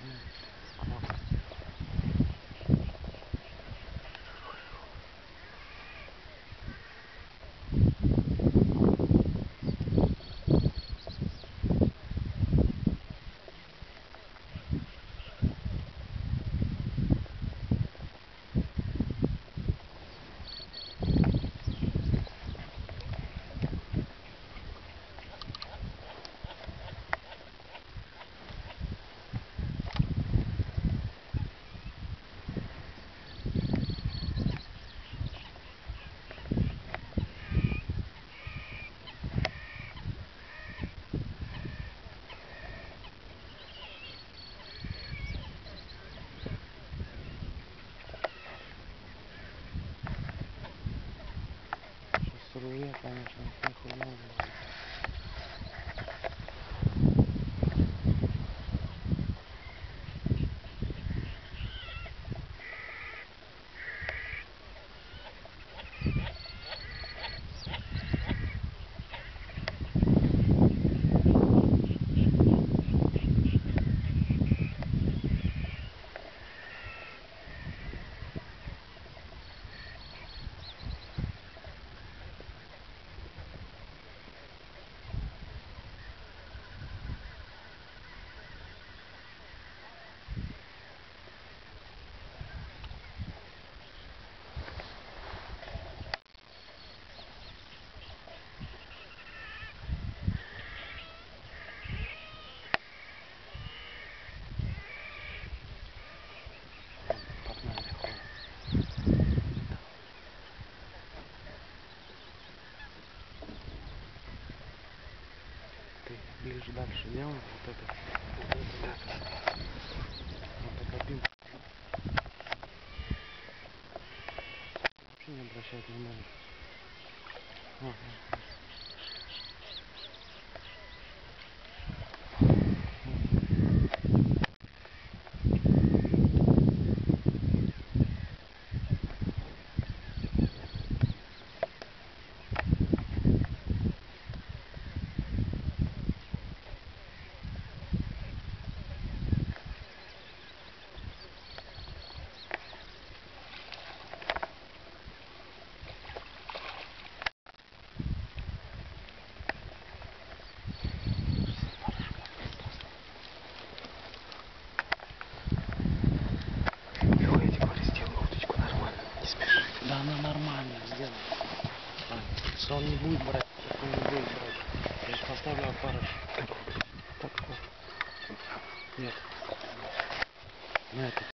Mm. destruir a plantação. Ближе дальше делай вот это. Вот это. Вот эта кабинка. Вообще не обращать внимания. Ага. Если он не будет брать, так он не будет брать. Я же поставлю опарыш. Так, так. Нет. На этот.